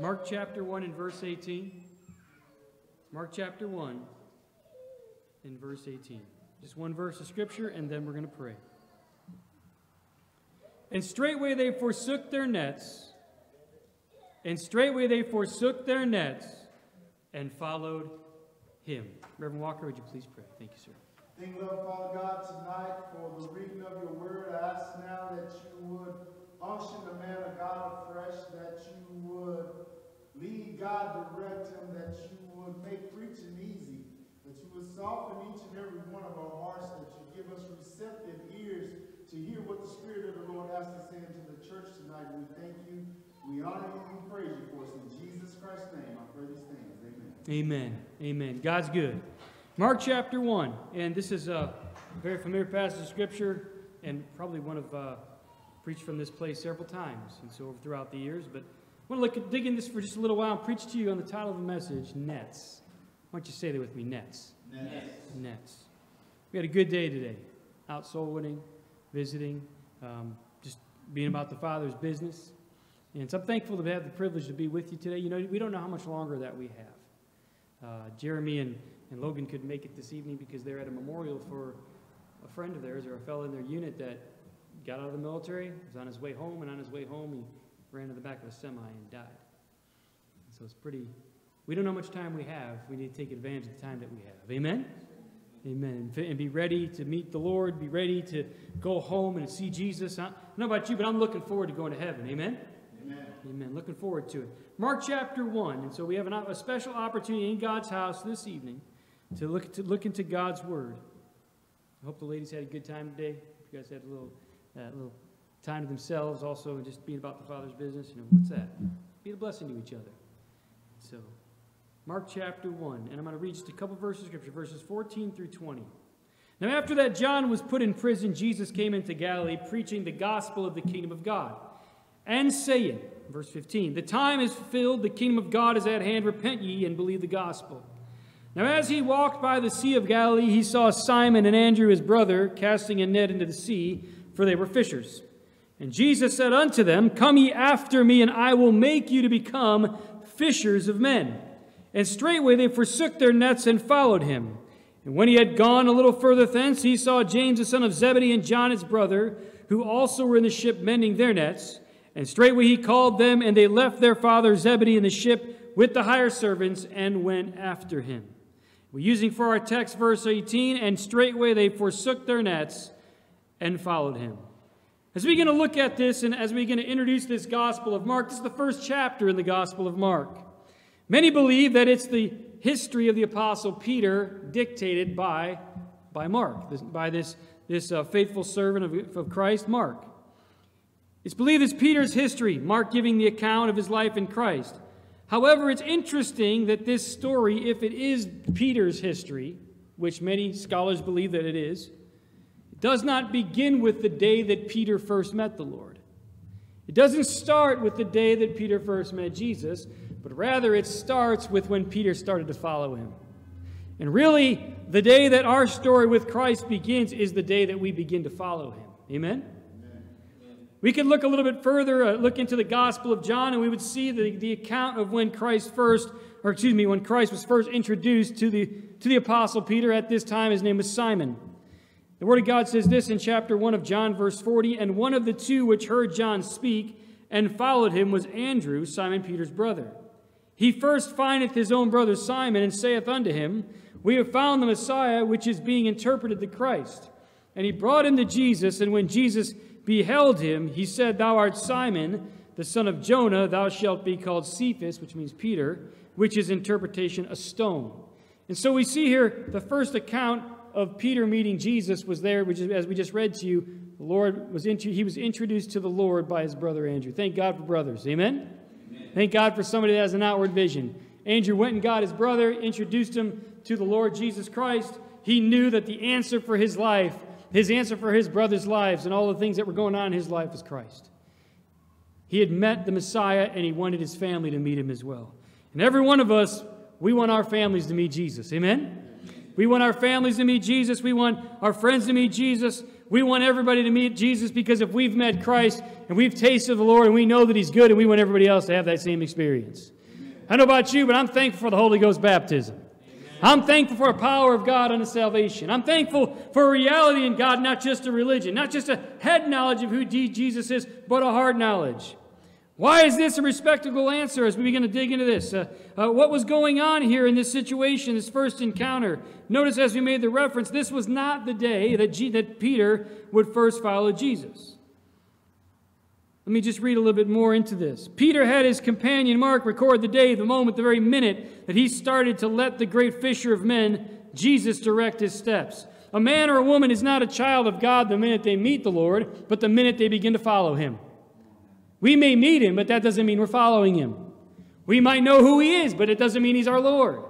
Mark chapter 1 and verse 18. Mark chapter 1 and verse 18. Just one verse of scripture, and then we're going to pray. And straightway they forsook their nets, and straightway they forsook their nets and followed him. Reverend Walker, would you please pray? Thank you, sir. Thank you, Father God, tonight for the reading of your word. I ask now that you would unction the man of God afresh, that you would lead God, direct him, that you would make preaching easy, that you would soften each and every one of our hearts, that you give us receptive ears to hear what the Spirit of the Lord has to say into the church tonight. We thank you, we honor you, we praise you for us. In Jesus Christ's name, I pray these things. Amen. Amen. Amen. God's good. Mark chapter 1, and this is a very familiar passage of Scripture, and probably one of uh, preached from this place several times, and so throughout the years. But I want to look at, dig in this for just a little while and preach to you on the title of the message, Nets. Why don't you say that with me, Nets? Nets. Nets. We had a good day today, out soul winning, visiting, um, just being about the Father's business. And so I'm thankful to have the privilege to be with you today. You know, we don't know how much longer that we have. Uh, Jeremy and, and Logan couldn't make it this evening because they're at a memorial for a friend of theirs or a fellow in their unit that got out of the military, was on his way home, and on his way home, he ran to the back of a semi and died. So it's pretty, we don't know how much time we have. We need to take advantage of the time that we have. Amen? Amen. And be ready to meet the Lord, be ready to go home and see Jesus. I don't know about you, but I'm looking forward to going to heaven. Amen? Amen. Amen. Looking forward to it. Mark chapter 1. And so we have an, a special opportunity in God's house this evening to look, to look into God's Word. I hope the ladies had a good time today. You guys had a little, uh, little time to themselves, also just being about the Father's business. You know, what's that? Be a blessing to each other. So, Mark chapter 1. And I'm going to read just a couple verses of Scripture, verses 14 through 20. Now, after that John was put in prison, Jesus came into Galilee preaching the gospel of the kingdom of God and saying, verse 15, The time is fulfilled, the kingdom of God is at hand, repent ye and believe the gospel. Now, as he walked by the Sea of Galilee, he saw Simon and Andrew his brother casting a net into the sea, for they were fishers. And Jesus said unto them, Come ye after me, and I will make you to become fishers of men. And straightway they forsook their nets and followed him. And when he had gone a little further thence, he saw James the son of Zebedee and John his brother, who also were in the ship mending their nets. And straightway he called them, and they left their father Zebedee in the ship with the higher servants and went after him. We're using for our text verse 18, and straightway they forsook their nets and followed him. As we're going to look at this and as we're going to introduce this Gospel of Mark, this is the first chapter in the Gospel of Mark. Many believe that it's the history of the Apostle Peter dictated by, by Mark, this, by this, this uh, faithful servant of, of Christ, Mark. It's believed it's Peter's history, Mark giving the account of his life in Christ. However, it's interesting that this story, if it is Peter's history, which many scholars believe that it is, does not begin with the day that Peter first met the Lord. It doesn't start with the day that Peter first met Jesus, but rather it starts with when Peter started to follow him. And really, the day that our story with Christ begins is the day that we begin to follow him. Amen? We could look a little bit further, uh, look into the Gospel of John, and we would see the, the account of when Christ first, or excuse me, when Christ was first introduced to the, to the Apostle Peter. At this time, his name was Simon. The Word of God says this in chapter 1 of John, verse 40 And one of the two which heard John speak and followed him was Andrew, Simon Peter's brother. He first findeth his own brother Simon and saith unto him, We have found the Messiah, which is being interpreted the Christ. And he brought him to Jesus, and when Jesus beheld him, he said, Thou art Simon, the son of Jonah, thou shalt be called Cephas, which means Peter, which is interpretation a stone. And so we see here the first account of Peter meeting Jesus was there, which is, as we just read to you, the Lord was into he was introduced to the Lord by his brother Andrew. Thank God for brothers. Amen? Amen? Thank God for somebody that has an outward vision. Andrew went and got his brother, introduced him to the Lord Jesus Christ. He knew that the answer for his life his answer for his brothers' lives and all the things that were going on in his life was Christ. He had met the Messiah and he wanted his family to meet him as well. And every one of us, we want our families to meet Jesus. Amen? We want our families to meet Jesus. We want our friends to meet Jesus. We want everybody to meet Jesus because if we've met Christ and we've tasted the Lord and we know that He's good and we want everybody else to have that same experience. I don't know about you, but I'm thankful for the Holy Ghost baptism. I'm thankful for the power of God and unto salvation. I'm thankful for a reality in God, not just a religion, not just a head knowledge of who Jesus is, but a heart knowledge. Why is this a respectable answer as we begin to dig into this? Uh, uh, what was going on here in this situation, this first encounter? Notice as we made the reference, this was not the day that, G- that Peter would first follow Jesus. Let me just read a little bit more into this. Peter had his companion Mark record the day, the moment, the very minute that he started to let the great fisher of men, Jesus, direct his steps. A man or a woman is not a child of God the minute they meet the Lord, but the minute they begin to follow him. We may meet him, but that doesn't mean we're following him. We might know who he is, but it doesn't mean he's our Lord.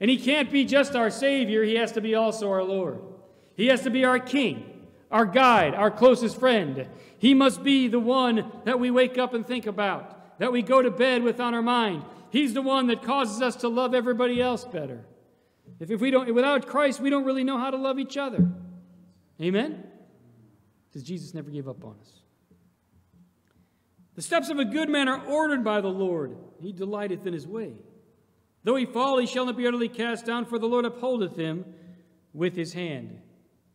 And he can't be just our Savior, he has to be also our Lord. He has to be our King our guide, our closest friend. He must be the one that we wake up and think about, that we go to bed with on our mind. He's the one that causes us to love everybody else better. If, if we don't, without Christ, we don't really know how to love each other. Amen? Because Jesus never gave up on us. The steps of a good man are ordered by the Lord. He delighteth in his way. Though he fall, he shall not be utterly cast down, for the Lord upholdeth him with his hand.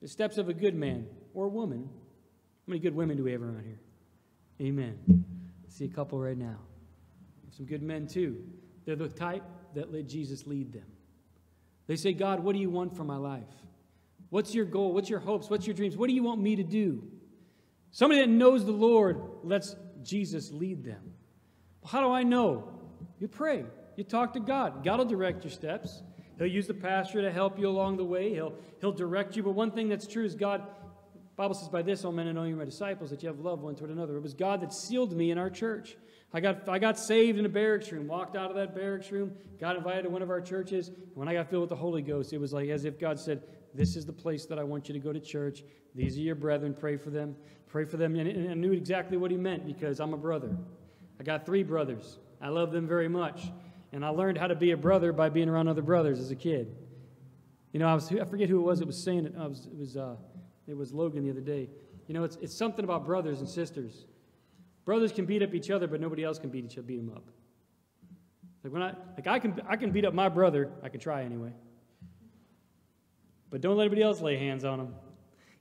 The steps of a good man or woman. How many good women do we have around here? Amen. I see a couple right now. Some good men too. They're the type that let Jesus lead them. They say, God, what do you want for my life? What's your goal? What's your hopes? What's your dreams? What do you want me to do? Somebody that knows the Lord lets Jesus lead them. How do I know? You pray. You talk to God. God will direct your steps. He'll use the pastor to help you along the way. He'll, he'll direct you. But one thing that's true is God Bible says, By this all men know you my disciples, that you have love one toward another. It was God that sealed me in our church. I got, I got saved in a barracks room, walked out of that barracks room, got invited to one of our churches. When I got filled with the Holy Ghost, it was like as if God said, This is the place that I want you to go to church. These are your brethren. Pray for them. Pray for them. And I knew exactly what he meant because I'm a brother. I got three brothers. I love them very much. And I learned how to be a brother by being around other brothers as a kid. You know, I, was, I forget who it was that was saying it. I was, it was uh, it was Logan the other day. You know, it's, it's something about brothers and sisters. Brothers can beat up each other, but nobody else can beat each other, beat them up. Like when I like I can I can beat up my brother. I can try anyway. But don't let anybody else lay hands on him.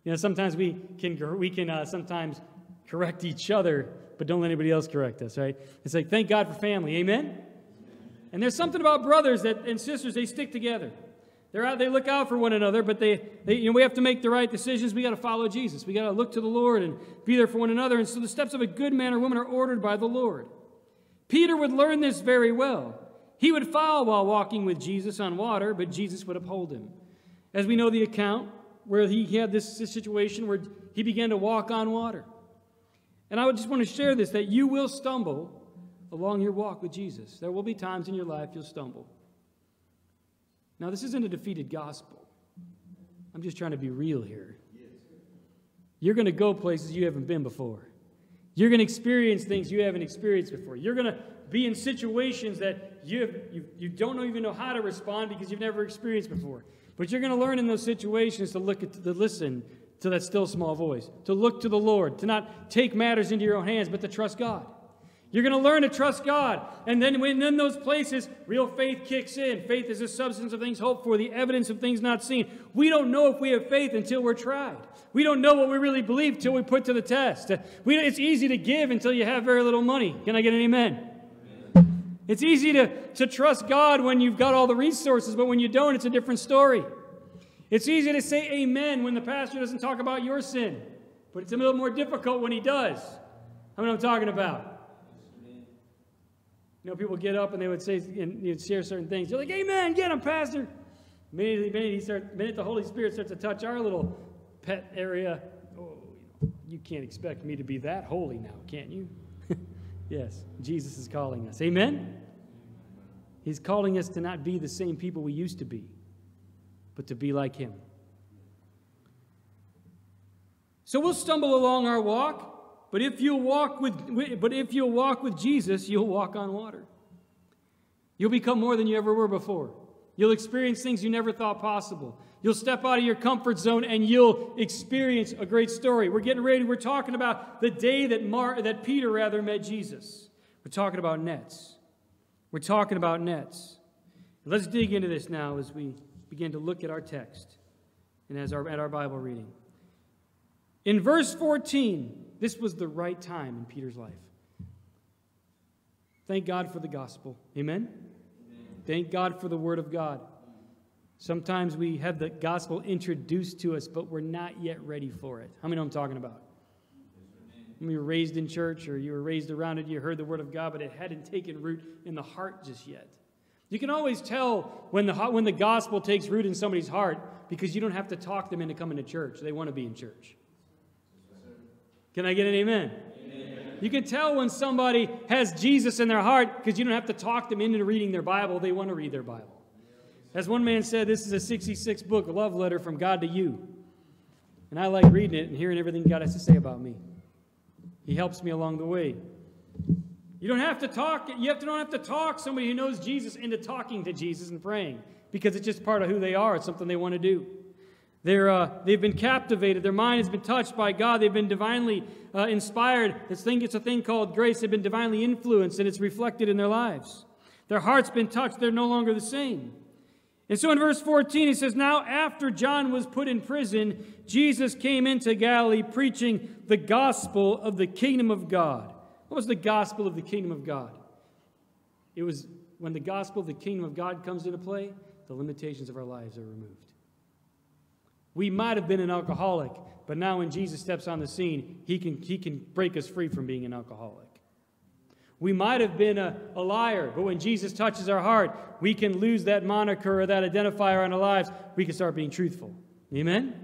You know, sometimes we can we can uh, sometimes correct each other, but don't let anybody else correct us. Right? It's like thank God for family. Amen. And there's something about brothers that and sisters they stick together. They're out, they look out for one another, but they, they you know, we have to make the right decisions. We got to follow Jesus. We got to look to the Lord and be there for one another. And so the steps of a good man or woman are ordered by the Lord. Peter would learn this very well. He would fall while walking with Jesus on water, but Jesus would uphold him. As we know the account where he had this, this situation where he began to walk on water. And I would just want to share this that you will stumble along your walk with Jesus. There will be times in your life you'll stumble. Now, this isn't a defeated gospel. I'm just trying to be real here. You're going to go places you haven't been before. You're going to experience things you haven't experienced before. You're going to be in situations that you, have, you, you don't even know how to respond because you've never experienced before. But you're going to learn in those situations to look at, to listen to that still small voice, to look to the Lord, to not take matters into your own hands, but to trust God. You're going to learn to trust God. And then when in those places, real faith kicks in. Faith is the substance of things hoped for, the evidence of things not seen. We don't know if we have faith until we're tried. We don't know what we really believe until we put to the test. We, it's easy to give until you have very little money. Can I get an amen? It's easy to, to trust God when you've got all the resources, but when you don't, it's a different story. It's easy to say amen when the pastor doesn't talk about your sin, but it's a little more difficult when he does. How many I'm talking about? You know, people get up and they would say and you'd share certain things. You're like, Amen, get him, Pastor. Minute, minute, start, minute the Holy Spirit starts to touch our little pet area, oh, you can't expect me to be that holy now, can you? Yes, Jesus is calling us. Amen? He's calling us to not be the same people we used to be, but to be like Him. So we'll stumble along our walk. But if you'll walk with, but if you'll walk with Jesus, you'll walk on water. You'll become more than you ever were before. You'll experience things you never thought possible. You'll step out of your comfort zone and you'll experience a great story. We're getting ready. We're talking about the day that, Mar- that Peter rather met Jesus. We're talking about nets. We're talking about nets. Let's dig into this now as we begin to look at our text and as our, at our Bible reading. In verse 14, this was the right time in Peter's life. Thank God for the gospel. Amen? Amen? Thank God for the word of God. Sometimes we have the gospel introduced to us, but we're not yet ready for it. How many know I'm talking about? When you were raised in church or you were raised around it, you heard the word of God, but it hadn't taken root in the heart just yet. You can always tell when the, when the gospel takes root in somebody's heart because you don't have to talk them into coming to church. They want to be in church. Can I get an amen? amen? You can tell when somebody has Jesus in their heart because you don't have to talk them into reading their Bible. They want to read their Bible. As one man said, this is a 66 book love letter from God to you. And I like reading it and hearing everything God has to say about me. He helps me along the way. You don't have to talk, you have to don't have to talk somebody who knows Jesus into talking to Jesus and praying because it's just part of who they are. It's something they want to do. They're, uh, they've been captivated. Their mind has been touched by God. They've been divinely uh, inspired. This thing, it's a thing called grace. They've been divinely influenced, and it's reflected in their lives. Their heart's been touched. They're no longer the same. And so in verse 14, he says, Now after John was put in prison, Jesus came into Galilee preaching the gospel of the kingdom of God. What was the gospel of the kingdom of God? It was when the gospel of the kingdom of God comes into play, the limitations of our lives are removed. We might have been an alcoholic, but now when Jesus steps on the scene, he can, he can break us free from being an alcoholic. We might have been a, a liar, but when Jesus touches our heart, we can lose that moniker or that identifier on our lives. We can start being truthful. Amen?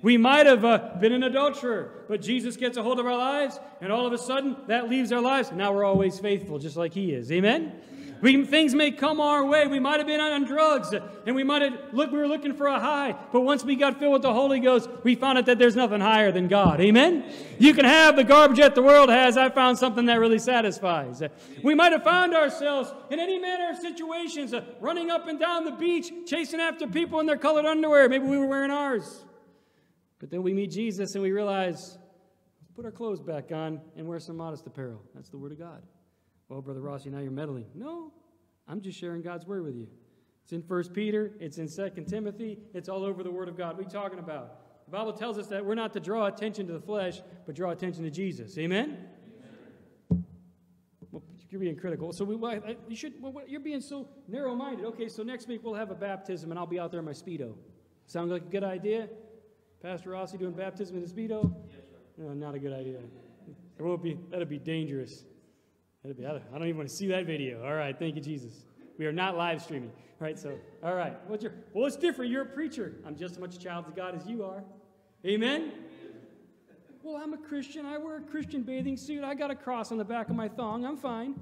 We might have uh, been an adulterer, but Jesus gets a hold of our lives, and all of a sudden, that leaves our lives. Now we're always faithful, just like He is. Amen? We, things may come our way. We might have been on drugs, and we might have look. We were looking for a high, but once we got filled with the Holy Ghost, we found out that there's nothing higher than God. Amen. You can have the garbage that the world has. I found something that really satisfies. We might have found ourselves in any manner of situations, uh, running up and down the beach, chasing after people in their colored underwear. Maybe we were wearing ours, but then we meet Jesus and we realize, put our clothes back on and wear some modest apparel. That's the Word of God. Well, Brother Rossi, now you're meddling. No, I'm just sharing God's word with you. It's in First Peter, it's in Second Timothy, it's all over the Word of God. What are you talking about? The Bible tells us that we're not to draw attention to the flesh, but draw attention to Jesus. Amen? Amen. Well, you're being critical. So we, well, you should, well, you're being so narrow minded. Okay, so next week we'll have a baptism and I'll be out there in my Speedo. Sound like a good idea? Pastor Rossi doing baptism in the Speedo? Yes, sir. No, not a good idea. It won't be, that'd be dangerous. I don't even want to see that video. All right, thank you, Jesus. We are not live streaming. Right, so, all right. What's your, well, it's different. You're a preacher. I'm just as much a child of God as you are. Amen? Well, I'm a Christian. I wear a Christian bathing suit. I got a cross on the back of my thong. I'm fine.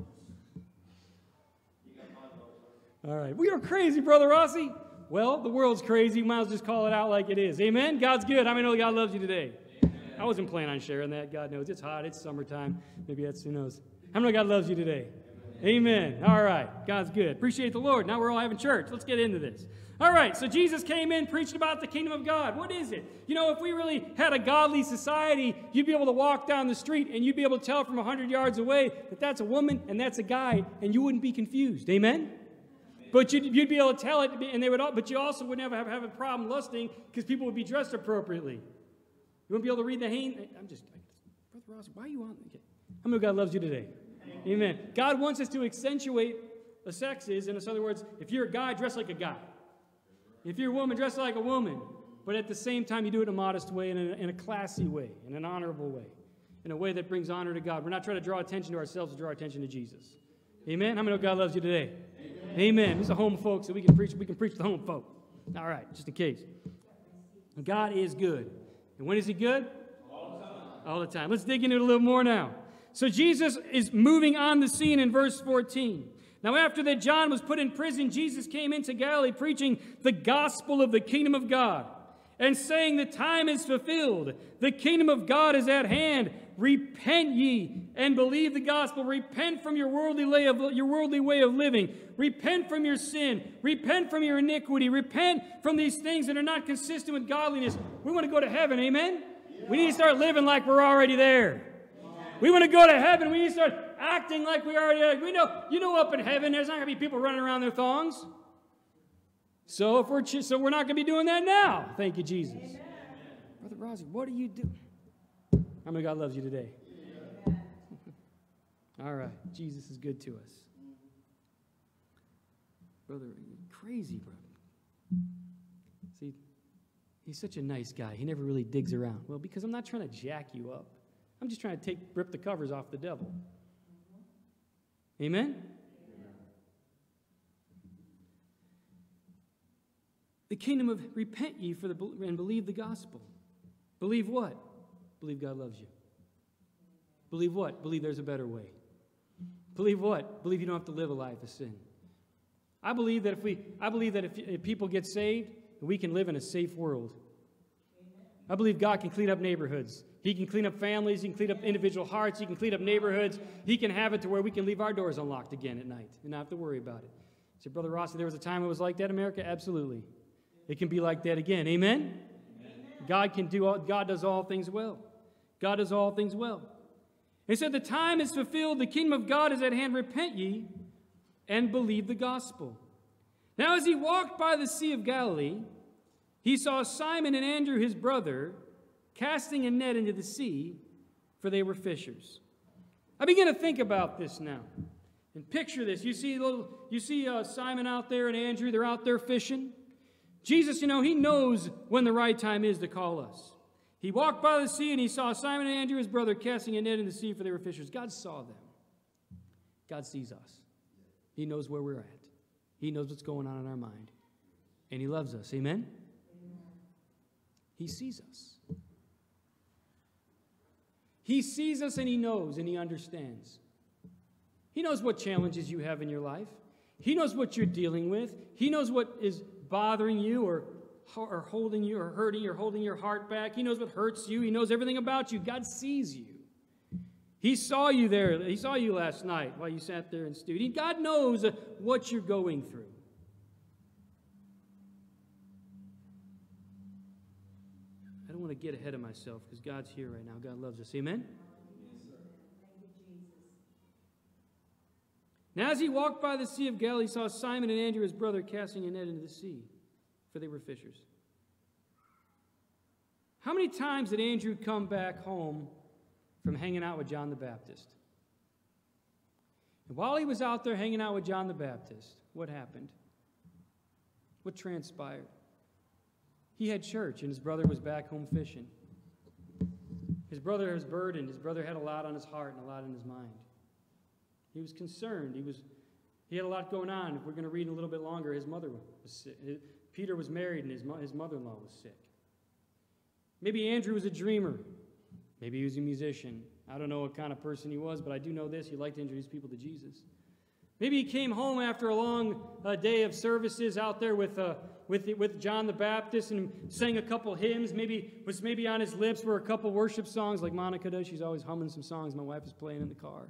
All right. We are crazy, Brother Rossi. Well, the world's crazy. Might as well just call it out like it is. Amen? God's good. How many know God loves you today? Amen. I wasn't planning on sharing that. God knows. It's hot. It's summertime. Maybe that's, who knows. How many God loves you today? Amen. All right. God's good. Appreciate the Lord. Now we're all having church. Let's get into this. All right. So Jesus came in, preached about the kingdom of God. What is it? You know, if we really had a godly society, you'd be able to walk down the street and you'd be able to tell from 100 yards away that that's a woman and that's a guy, and you wouldn't be confused. Amen? But you'd, you'd be able to tell it, and they would. But you also wouldn't have, have a problem lusting because people would be dressed appropriately. You wouldn't be able to read the Hain. I'm just, Brother Ross, why are you on? Okay. How many God loves you today? Amen. God wants us to accentuate the sexes. In other words, if you're a guy, dress like a guy. If you're a woman, dress like a woman. But at the same time, you do it in a modest way, in a, in a classy way, in an honorable way, in a way that brings honor to God. We're not trying to draw attention to ourselves, to draw attention to Jesus. Amen. How many know God loves you today? Amen. Amen. This is a home folk, so we can preach. We can preach the home folk. All right, just in case. God is good, and when is He good? All the time. All the time. Let's dig into it a little more now. So Jesus is moving on the scene in verse 14. Now, after that John was put in prison, Jesus came into Galilee preaching the gospel of the kingdom of God and saying, The time is fulfilled, the kingdom of God is at hand. Repent ye and believe the gospel. Repent from your worldly way of your worldly way of living. Repent from your sin. Repent from your iniquity. Repent from these things that are not consistent with godliness. We want to go to heaven, amen? We need to start living like we're already there. We want to go to heaven. We need to start acting like we already are. We know, you know, up in heaven, there's not going to be people running around their thongs. So if we're so we're not going to be doing that now. Thank you, Jesus. Amen. Brother Rossi, what do you do? How many God loves you today? All right. Jesus is good to us. Brother, crazy, brother. See, he's such a nice guy. He never really digs around. Well, because I'm not trying to jack you up. I'm just trying to take rip the covers off the devil. Amen? The kingdom of repent ye for the and believe the gospel. Believe what? Believe God loves you. Believe what? Believe there's a better way. Believe what? Believe you don't have to live a life of sin. I believe that if we, I believe that if, if people get saved, we can live in a safe world. I believe God can clean up neighborhoods. He can clean up families. He can clean up individual hearts. He can clean up neighborhoods. He can have it to where we can leave our doors unlocked again at night and not have to worry about it. So, Brother Rossi, there was a time it was like that, America? Absolutely. It can be like that again. Amen? Amen. God can do all, God does all things well. God does all things well. He said, The time is fulfilled, the kingdom of God is at hand. Repent ye and believe the gospel. Now, as he walked by the Sea of Galilee, he saw Simon and Andrew, his brother, casting a net into the sea, for they were fishers. I begin to think about this now. And picture this. You see, little, you see uh, Simon out there and Andrew, they're out there fishing. Jesus, you know, he knows when the right time is to call us. He walked by the sea and he saw Simon and Andrew, his brother, casting a net in the sea for they were fishers. God saw them. God sees us. He knows where we're at. He knows what's going on in our mind. And he loves us. Amen? Amen. He sees us. He sees us and he knows and he understands. He knows what challenges you have in your life. He knows what you're dealing with. He knows what is bothering you or or holding you or hurting you or holding your heart back. He knows what hurts you. He knows everything about you. God sees you. He saw you there. He saw you last night while you sat there and stewed. God knows what you're going through. Want to get ahead of myself because God's here right now. God loves us. Amen? Now, as he walked by the Sea of Galilee, he saw Simon and Andrew, his brother, casting a net into the sea for they were fishers. How many times did Andrew come back home from hanging out with John the Baptist? And while he was out there hanging out with John the Baptist, what happened? What transpired? He had church, and his brother was back home fishing. His brother was burdened. His brother had a lot on his heart and a lot in his mind. He was concerned. He was he had a lot going on. If we're going to read a little bit longer, his mother was sick. Peter was married and his, his mother in law was sick. Maybe Andrew was a dreamer. Maybe he was a musician. I don't know what kind of person he was, but I do know this he liked to introduce people to Jesus. Maybe he came home after a long uh, day of services out there with, uh, with, with John the Baptist and sang a couple hymns. Maybe was maybe on his lips were a couple worship songs like Monica does. She's always humming some songs my wife is playing in the car.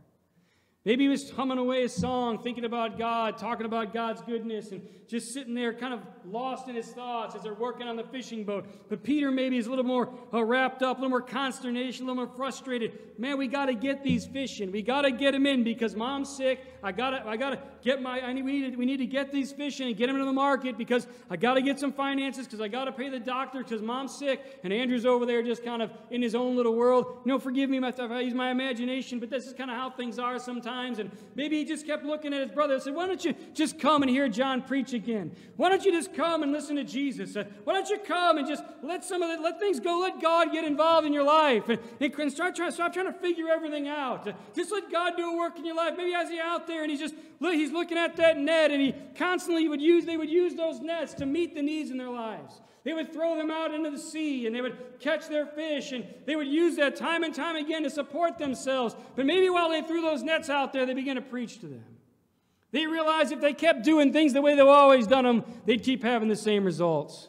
Maybe he was humming away a song, thinking about God, talking about God's goodness, and just sitting there kind of lost in his thoughts as they're working on the fishing boat. But Peter maybe is a little more uh, wrapped up, a little more consternation, a little more frustrated. Man, we got to get these fish in. We got to get them in because mom's sick. I got to I got to get my I need, we need to, we need to get these fish in and get them into the market because I got to get some finances because I got to pay the doctor because mom's sick and Andrew's over there just kind of in his own little world. You know, forgive me if I use my imagination, but this is kind of how things are sometimes. And maybe he just kept looking at his brother and said, "Why don't you just come and hear John preach again? Why don't you just come and listen to Jesus? Uh, why don't you come and just let some of the, let things go? Let God get involved in your life and, and start trying stop trying to figure everything out. Uh, just let God do a work in your life. Maybe as he out there." and he's just he's looking at that net and he constantly would use they would use those nets to meet the needs in their lives. They would throw them out into the sea and they would catch their fish and they would use that time and time again to support themselves. But maybe while they threw those nets out there, they began to preach to them. They realized if they kept doing things the way they've always done them, they'd keep having the same results.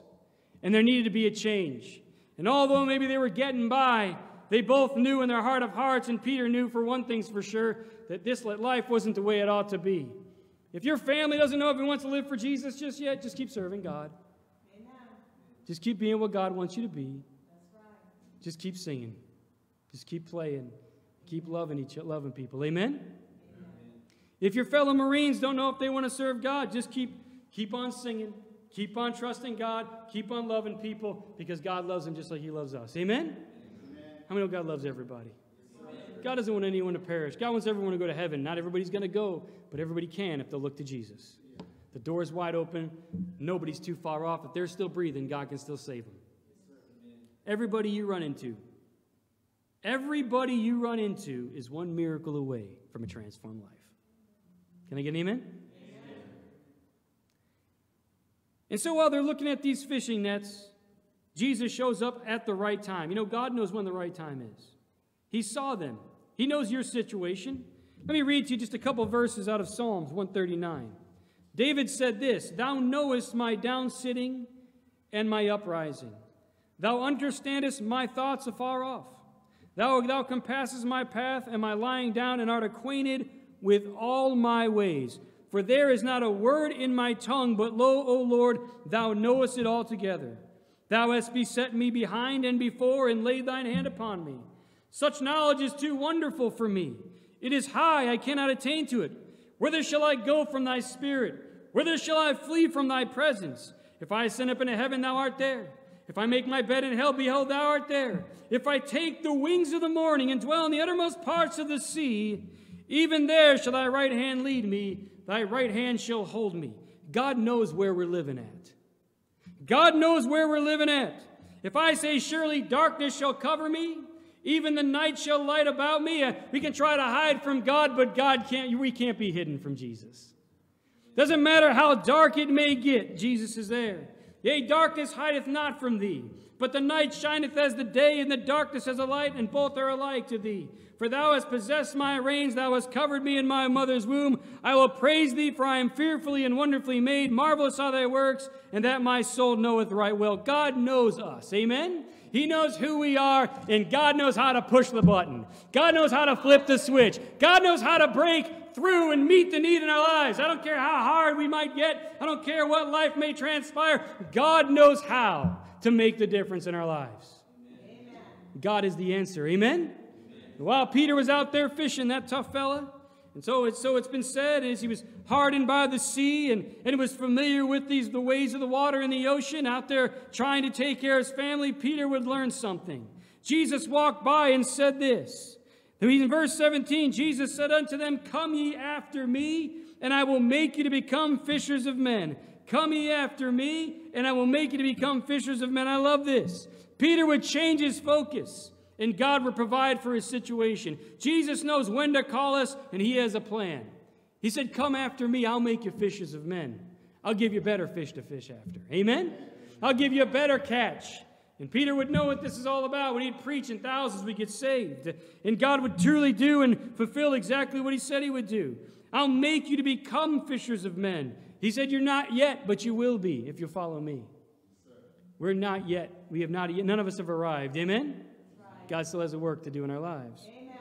And there needed to be a change. And although maybe they were getting by, They both knew in their heart of hearts, and Peter knew for one thing's for sure that this life wasn't the way it ought to be. If your family doesn't know if it wants to live for Jesus just yet, just keep serving God. Just keep being what God wants you to be. Right. Just keep singing. Just keep playing. Keep loving each loving people. Amen? Amen. If your fellow Marines don't know if they want to serve God, just keep keep on singing. Keep on trusting God. Keep on loving people because God loves them just like He loves us. Amen? Amen. How many know God loves everybody? God doesn't want anyone to perish. God wants everyone to go to heaven. Not everybody's going to go, but everybody can if they'll look to Jesus. The door is wide open. Nobody's too far off. If they're still breathing, God can still save them. Everybody you run into, everybody you run into is one miracle away from a transformed life. Can I get an amen? And so while they're looking at these fishing nets, Jesus shows up at the right time. You know, God knows when the right time is. He saw them. He knows your situation. Let me read to you just a couple verses out of Psalms 139. David said this Thou knowest my down sitting and my uprising. Thou understandest my thoughts afar off. Thou, thou compassest my path and my lying down, and art acquainted with all my ways. For there is not a word in my tongue, but lo, O Lord, thou knowest it altogether. Thou hast beset me behind and before, and laid thine hand upon me. Such knowledge is too wonderful for me. It is high, I cannot attain to it. Whither shall I go from thy spirit? Whither shall I flee from thy presence? If I ascend up into heaven, thou art there. If I make my bed in hell, behold, thou art there. If I take the wings of the morning and dwell in the uttermost parts of the sea, even there shall thy right hand lead me, thy right hand shall hold me. God knows where we're living at. God knows where we're living at. If I say, Surely darkness shall cover me, even the night shall light about me. Uh, we can try to hide from God, but God can't, we can't be hidden from Jesus. Doesn't matter how dark it may get, Jesus is there. Yea, darkness hideth not from thee, but the night shineth as the day, and the darkness as a light, and both are alike to thee. For thou hast possessed my reins, thou hast covered me in my mother's womb. I will praise thee, for I am fearfully and wonderfully made. Marvelous are thy works, and that my soul knoweth right well. God knows us. Amen? He knows who we are, and God knows how to push the button. God knows how to flip the switch. God knows how to break through and meet the need in our lives. I don't care how hard we might get, I don't care what life may transpire. God knows how to make the difference in our lives. Amen. God is the answer. Amen? Amen? While Peter was out there fishing, that tough fella, and so it's, so it's been said as he was hardened by the sea and, and was familiar with these, the ways of the water in the ocean, out there trying to take care of his family, Peter would learn something. Jesus walked by and said this. In verse 17, Jesus said unto them, Come ye after me, and I will make you to become fishers of men. Come ye after me, and I will make you to become fishers of men. I love this. Peter would change his focus and God would provide for his situation. Jesus knows when to call us, and he has a plan. He said, Come after me, I'll make you fishers of men. I'll give you better fish to fish after. Amen? I'll give you a better catch. And Peter would know what this is all about when he'd preach and thousands would get saved. And God would truly do and fulfill exactly what he said he would do. I'll make you to become fishers of men. He said, You're not yet, but you will be if you follow me. We're not yet. We have not yet. None of us have arrived. Amen? God still has a work to do in our lives. Amen.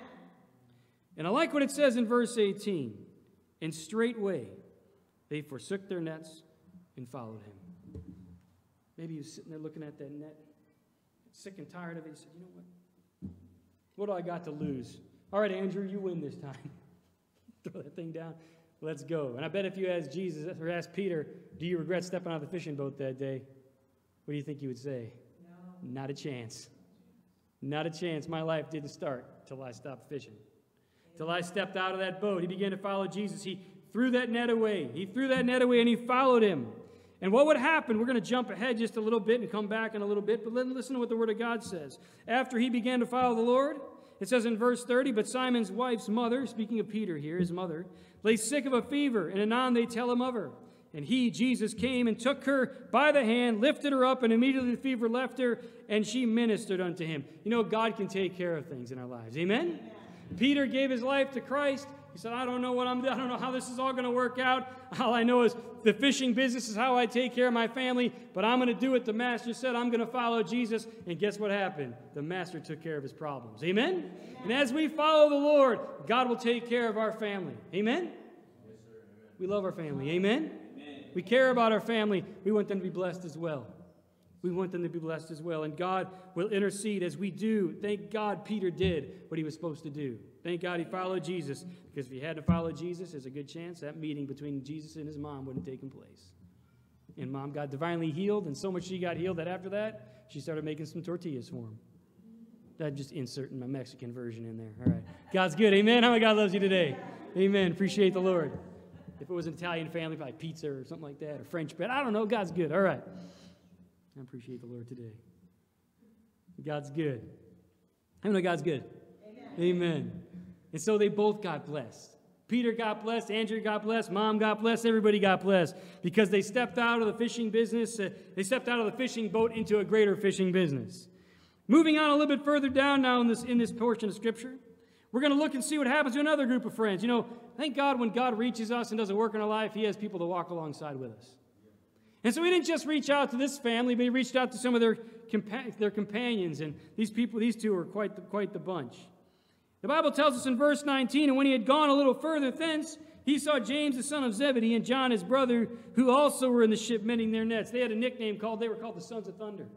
And I like what it says in verse 18. And straightway they forsook their nets and followed him. Maybe you're sitting there looking at that net, sick and tired of it. He said, You know what? What do I got to lose? All right, Andrew, you win this time. Throw that thing down. Let's go. And I bet if you asked Jesus or asked Peter, Do you regret stepping out of the fishing boat that day? What do you think he would say? No. Not a chance. Not a chance. My life didn't start till I stopped fishing. Till I stepped out of that boat. He began to follow Jesus. He threw that net away. He threw that net away and he followed him. And what would happen? We're going to jump ahead just a little bit and come back in a little bit, but listen to what the Word of God says. After he began to follow the Lord, it says in verse 30, But Simon's wife's mother, speaking of Peter here, his mother, lay sick of a fever, and anon they tell him of her. And he, Jesus, came and took her by the hand, lifted her up, and immediately the fever left her, and she ministered unto him. You know, God can take care of things in our lives. Amen? Amen. Peter gave his life to Christ. He said, I don't know what I'm doing. I don't know how this is all going to work out. All I know is the fishing business is how I take care of my family, but I'm going to do it. The master said, I'm going to follow Jesus. And guess what happened? The master took care of his problems. Amen? Amen. And as we follow the Lord, God will take care of our family. Amen? Yes, we love our family. Amen? Amen? We care about our family. We want them to be blessed as well. We want them to be blessed as well. And God will intercede as we do. Thank God Peter did what he was supposed to do. Thank God he followed Jesus, because if he had to follow Jesus, there's a good chance that meeting between Jesus and his mom wouldn't have taken place. And mom got divinely healed, and so much she got healed that after that, she started making some tortillas for him. That just inserting my Mexican version in there. All right. God's good. Amen. How many God loves you today? Amen. Appreciate the Lord. If it was an Italian family, probably pizza or something like that, or French bread. I don't know. God's good. All right. I appreciate the Lord today. God's good. Many know God's good? Amen. Amen. And so they both got blessed. Peter got blessed, Andrew got blessed, mom got blessed, everybody got blessed because they stepped out of the fishing business. Uh, they stepped out of the fishing boat into a greater fishing business. Moving on a little bit further down now in this, in this portion of Scripture, we're going to look and see what happens to another group of friends. You know, thank God when God reaches us and does a work in our life, He has people to walk alongside with us. And so He didn't just reach out to this family, but He reached out to some of their, their companions. And these people, these two were quite the, quite the bunch. The Bible tells us in verse 19, and when he had gone a little further thence, he saw James the son of Zebedee and John his brother, who also were in the ship mending their nets. They had a nickname called, they were called the Sons of Thunder.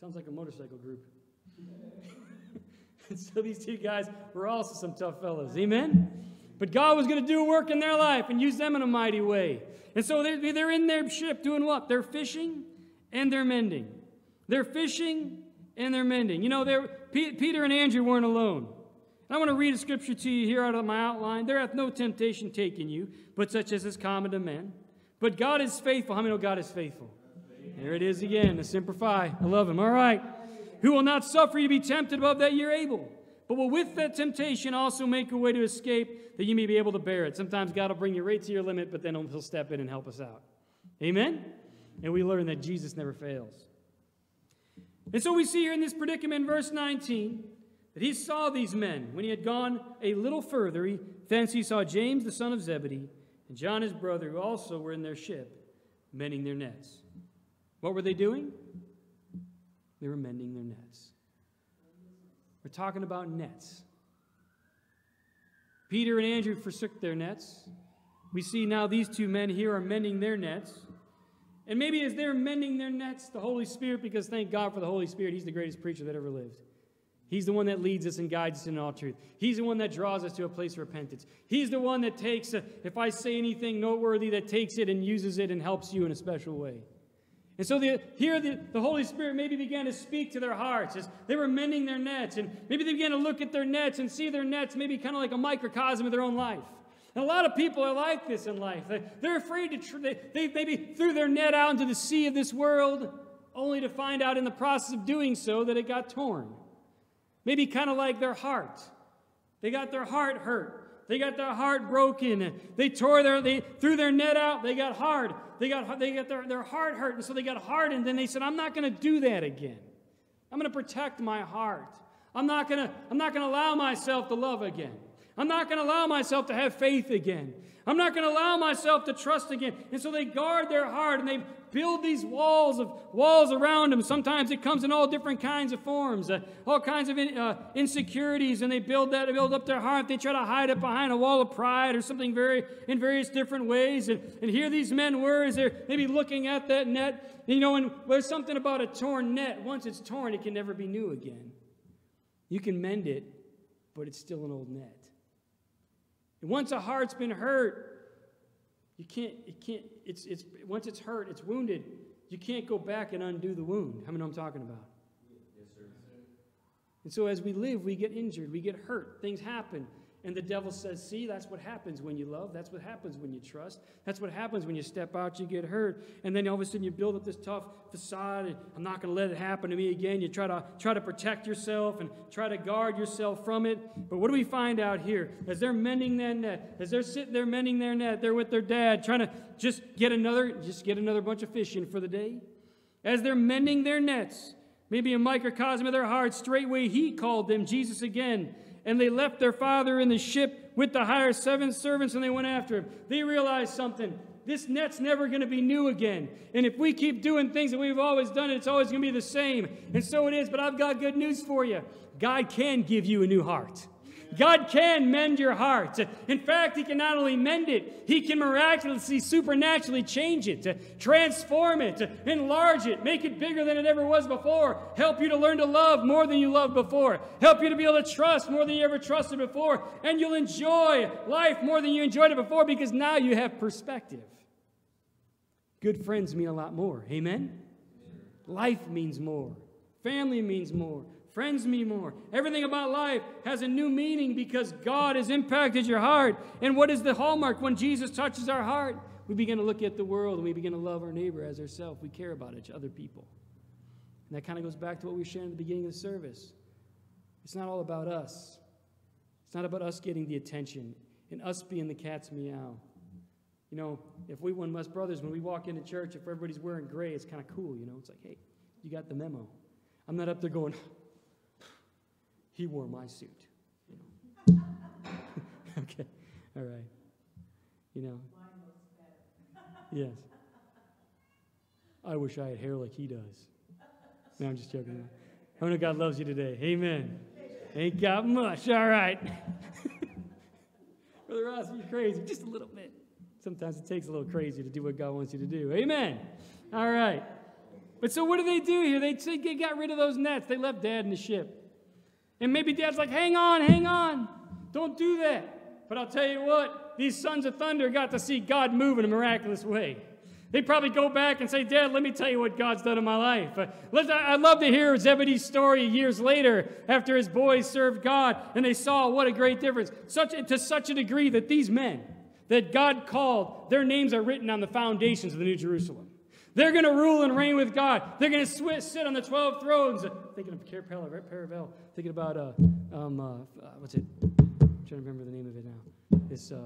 Sounds like a motorcycle group. so these two guys were also some tough fellows. Amen? But God was going to do work in their life and use them in a mighty way. And so they're, they're in their ship doing what? They're fishing and they're mending. They're fishing and they're mending. You know, Peter and Andrew weren't alone. I want to read a scripture to you here out of my outline. There hath no temptation taken you, but such as is common to men. But God is faithful. How many know God is faithful? There it is again, the Semper Fi. I love him. All right. Who will not suffer you to be tempted above that you're able, but will with that temptation also make a way to escape that you may be able to bear it. Sometimes God will bring you right to your limit, but then he'll step in and help us out. Amen? And we learn that Jesus never fails. And so we see here in this predicament, verse 19, he saw these men. When he had gone a little further, he, thence he saw James the son of Zebedee and John his brother, who also were in their ship, mending their nets. What were they doing? They were mending their nets. We're talking about nets. Peter and Andrew forsook their nets. We see now these two men here are mending their nets. And maybe as they're mending their nets, the Holy Spirit, because thank God for the Holy Spirit, He's the greatest preacher that ever lived. He's the one that leads us and guides us in all truth. He's the one that draws us to a place of repentance. He's the one that takes, a, if I say anything noteworthy, that takes it and uses it and helps you in a special way. And so the, here the, the Holy Spirit maybe began to speak to their hearts as they were mending their nets. And maybe they began to look at their nets and see their nets maybe kind of like a microcosm of their own life. And a lot of people are like this in life. They, they're afraid to, they, they maybe threw their net out into the sea of this world only to find out in the process of doing so that it got torn. Maybe kind of like their heart. They got their heart hurt. They got their heart broken. They tore their, they threw their net out. They got hard. They got, they got their, their heart hurt. And so they got hardened. Then they said, I'm not going to do that again. I'm going to protect my heart. I'm not going to, I'm not going to allow myself to love again. I'm not going to allow myself to have faith again. I'm not going to allow myself to trust again. And so they guard their heart and they build these walls of walls around them. Sometimes it comes in all different kinds of forms, uh, all kinds of in, uh, insecurities, and they build that, build up their heart. They try to hide it behind a wall of pride or something very in various different ways. And, and here these men were as they're maybe looking at that net. You know, and there's something about a torn net. Once it's torn, it can never be new again. You can mend it, but it's still an old net. And once a heart's been hurt, you can't, it can't, it's, it's, once it's hurt, it's wounded, you can't go back and undo the wound. How many know I'm talking about? Yes, sir. And so as we live, we get injured, we get hurt, things happen. And the devil says, See, that's what happens when you love. That's what happens when you trust. That's what happens when you step out, you get hurt. And then all of a sudden you build up this tough facade. And, I'm not going to let it happen to me again. You try to, try to protect yourself and try to guard yourself from it. But what do we find out here? As they're mending that net, as they're sitting there mending their net, they're with their dad, trying to just get another, just get another bunch of fish in for the day. As they're mending their nets, maybe a microcosm of their hearts, straightway he called them, Jesus again and they left their father in the ship with the higher seven servants and they went after him. They realized something. This net's never going to be new again. And if we keep doing things that we've always done, it's always going to be the same. And so it is. But I've got good news for you God can give you a new heart. God can mend your heart. In fact, He can not only mend it, He can miraculously, supernaturally change it, transform it, enlarge it, make it bigger than it ever was before, help you to learn to love more than you loved before, help you to be able to trust more than you ever trusted before, and you'll enjoy life more than you enjoyed it before because now you have perspective. Good friends mean a lot more. Amen? Life means more. Family means more. Friends mean more. Everything about life has a new meaning because God has impacted your heart. And what is the hallmark when Jesus touches our heart? We begin to look at the world and we begin to love our neighbor as ourselves. We care about each other people. And that kind of goes back to what we shared in the beginning of the service. It's not all about us. It's not about us getting the attention and us being the cat's meow. You know, if we, when us brothers, when we walk into church, if everybody's wearing gray, it's kind of cool, you know. It's like, hey, you got the memo. I'm not up there going, he wore my suit. Okay, all right. You know. Yes. I wish I had hair like he does. No, I'm just joking. I know God loves you today. Amen. Ain't got much. All right. Brother Ross, you're crazy. Just a little bit. Sometimes it takes a little crazy to do what God wants you to do. Amen. All right. But so what do they do here? They, they got rid of those nets. They left dad in the ship. And maybe dad's like, hang on, hang on. Don't do that. But I'll tell you what, these sons of thunder got to see God move in a miraculous way. They probably go back and say, Dad, let me tell you what God's done in my life. Uh, I'd love to hear Zebedee's story years later after his boys served God and they saw what a great difference. Such, to such a degree that these men, that God called, their names are written on the foundations of the New Jerusalem. They're going to rule and reign with God. They're going to sit on the 12 thrones. Thinking of Paravel, thinking about, uh, um, uh, uh, what's it? I'm trying to remember the name of it now. This uh,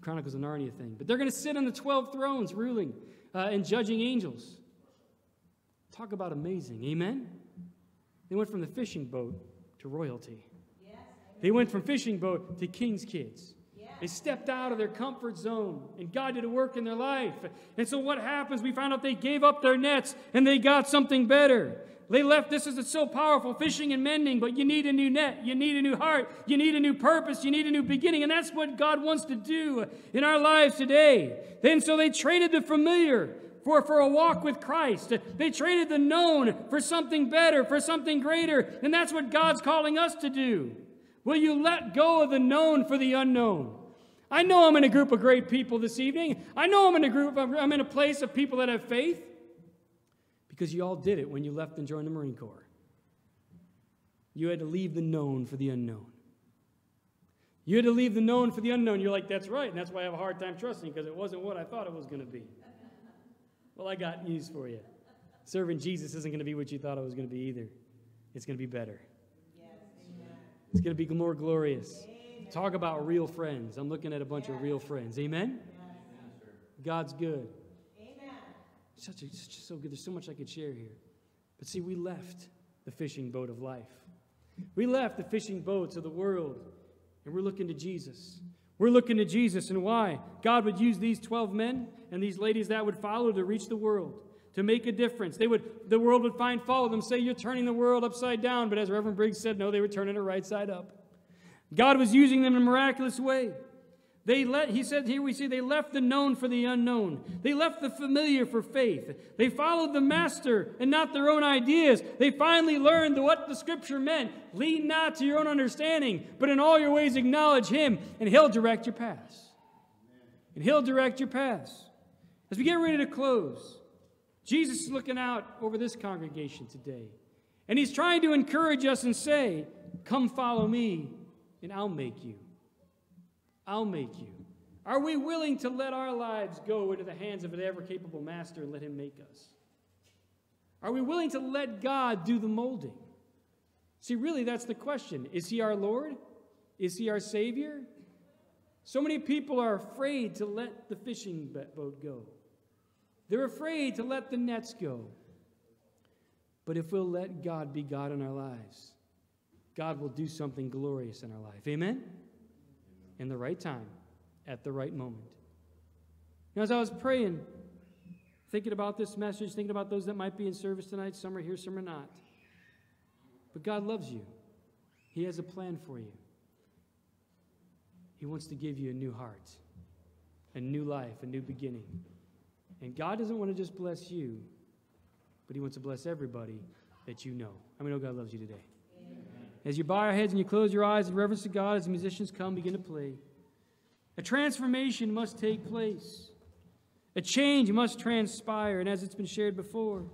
Chronicles of Narnia thing. But they're going to sit on the 12 thrones ruling uh, and judging angels. Talk about amazing. Amen? They went from the fishing boat to royalty. Yes, they went from fishing boat to king's kids. They stepped out of their comfort zone, and God did a work in their life. And so, what happens? We found out they gave up their nets and they got something better. They left, this is so powerful, fishing and mending, but you need a new net. You need a new heart. You need a new purpose. You need a new beginning. And that's what God wants to do in our lives today. Then, so they traded the familiar for, for a walk with Christ. They traded the known for something better, for something greater. And that's what God's calling us to do. Will you let go of the known for the unknown? I know I'm in a group of great people this evening. I know I'm in a group, I'm in a place of people that have faith because you all did it when you left and joined the Marine Corps. You had to leave the known for the unknown. You had to leave the known for the unknown. You're like, that's right. And that's why I have a hard time trusting because it wasn't what I thought it was going to be. Well, I got news for you. Serving Jesus isn't going to be what you thought it was going to be either. It's going to be better. Yes, it's going to be more glorious. Talk about real friends. I'm looking at a bunch of real friends. Amen? God's good. Such a, such so good. There's so much I could share here. But see, we left the fishing boat of life. We left the fishing boats of the world, and we're looking to Jesus. We're looking to Jesus, and why? God would use these 12 men and these ladies that would follow to reach the world, to make a difference. They would, the world would find follow them, say, You're turning the world upside down. But as Reverend Briggs said, no, they were turning it right side up. God was using them in a miraculous way. They let, he said here we see they left the known for the unknown. They left the familiar for faith. They followed the master and not their own ideas. They finally learned what the scripture meant. Lean not to your own understanding, but in all your ways acknowledge him, and he'll direct your paths. And he'll direct your paths. As we get ready to close, Jesus is looking out over this congregation today. And he's trying to encourage us and say, Come follow me, and I'll make you. I'll make you. Are we willing to let our lives go into the hands of an ever capable master and let him make us? Are we willing to let God do the molding? See, really, that's the question. Is he our Lord? Is he our Savior? So many people are afraid to let the fishing boat go. They're afraid to let the nets go. But if we'll let God be God in our lives, God will do something glorious in our life. Amen? In the right time, at the right moment. Now, as I was praying, thinking about this message, thinking about those that might be in service tonight, some are here, some are not. But God loves you, He has a plan for you. He wants to give you a new heart, a new life, a new beginning. And God doesn't want to just bless you, but He wants to bless everybody that you know. I mean, know God loves you today? As you bow your heads and you close your eyes in reverence to God, as the musicians come, begin to play. A transformation must take place. A change must transpire. And as it's been shared before,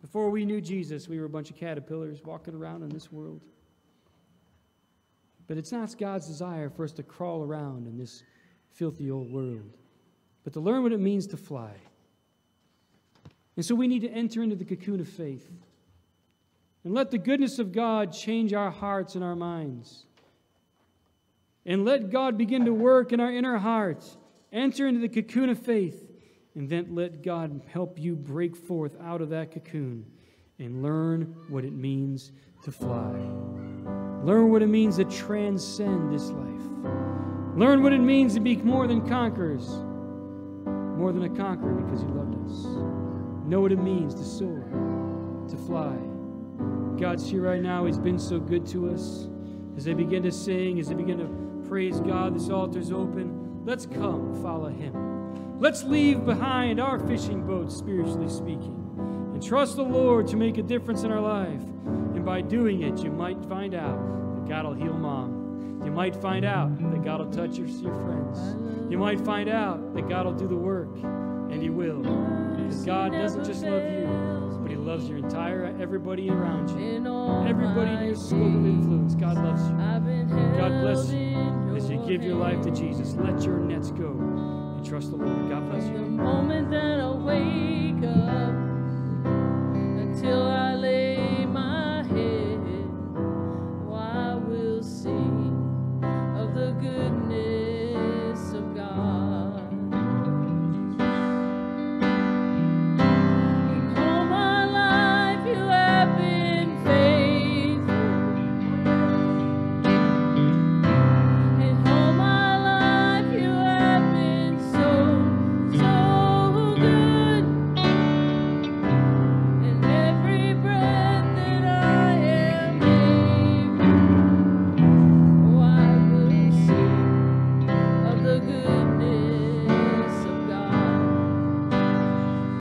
before we knew Jesus, we were a bunch of caterpillars walking around in this world. But it's not God's desire for us to crawl around in this filthy old world, but to learn what it means to fly. And so we need to enter into the cocoon of faith and let the goodness of God change our hearts and our minds. And let God begin to work in our inner hearts. Enter into the cocoon of faith. And then let God help you break forth out of that cocoon and learn what it means to fly. Learn what it means to transcend this life. Learn what it means to be more than conquerors, more than a conqueror because He loved us. Know what it means to soar, to fly. God's here right now. He's been so good to us. As they begin to sing, as they begin to praise God, this altar's open. Let's come follow Him. Let's leave behind our fishing boats, spiritually speaking, and trust the Lord to make a difference in our life. And by doing it, you might find out that God will heal mom. You might find out that God will touch your, your friends. You might find out that God will do the work, and He will. Because God doesn't just love you, but He loves your entire everybody around you, everybody in your scope of influence. God loves you. God bless you as you give your life to Jesus. Let your nets go and trust the Lord. God bless you. The moment that I wake up until I lay my head.